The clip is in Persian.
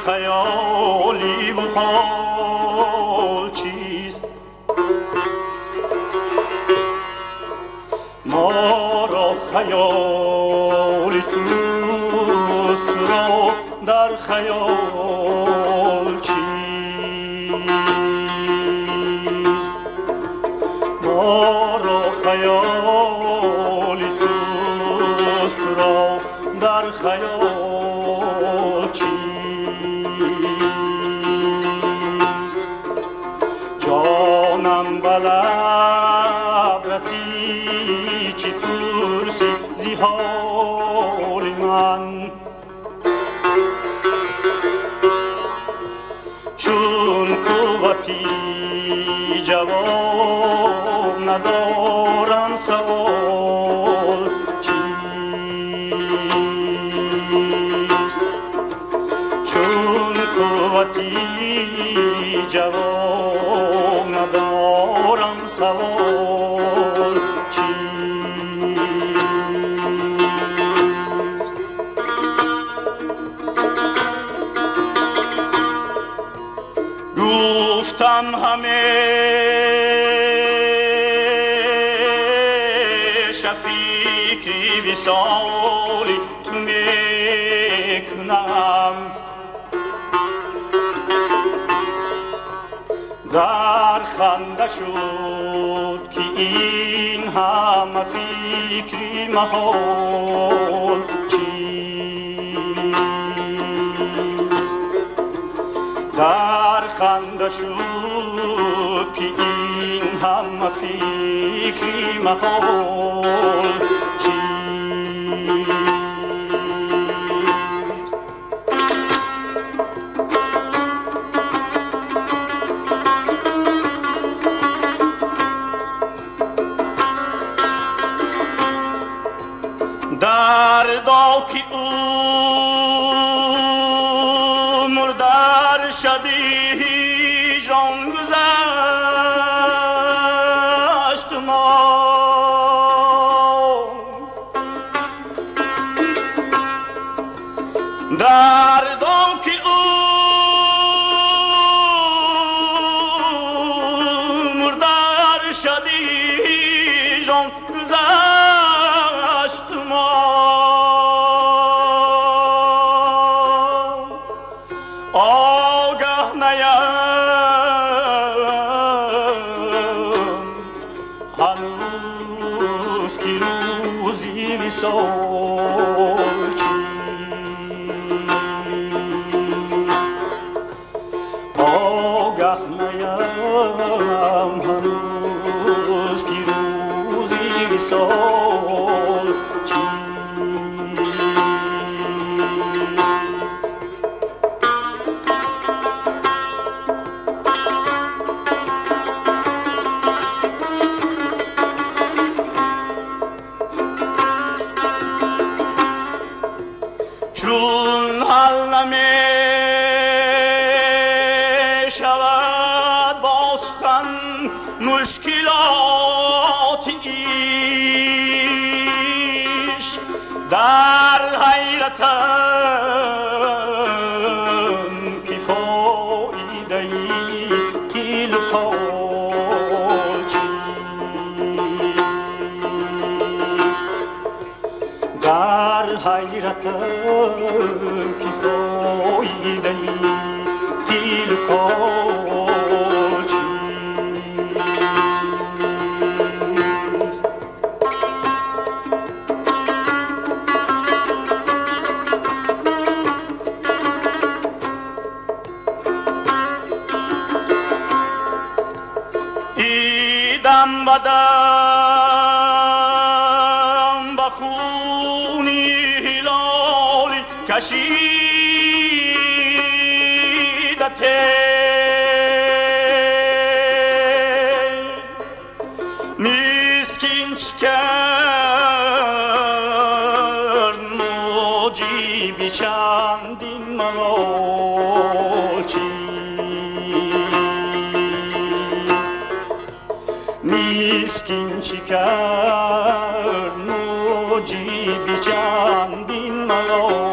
چی خیالی و حال چیست ما را خیالی توست را در خیال چیست ما را خیالی توست را در خیال بلد رسی چی ترسی زی من. چون قوتی جواب ندارم سوال چیست گفتم همه شفیقی وسالی تو می‌کنم. در خنده شد که این همه فکری محال چیست؟ در خنده شد که این همه فکری محال که عمر در شبیه جان گذشت ما. دردا که عمر در شبیه جان گذشت soul. در حیرتم که فایده ای کیل کال چیست در حیرتم که فایده ای دیل بدم به خونی هلالی کشیدته میسکین چی کرد موجی بی چندین میسکین چی کرد موجی بی چندین ملال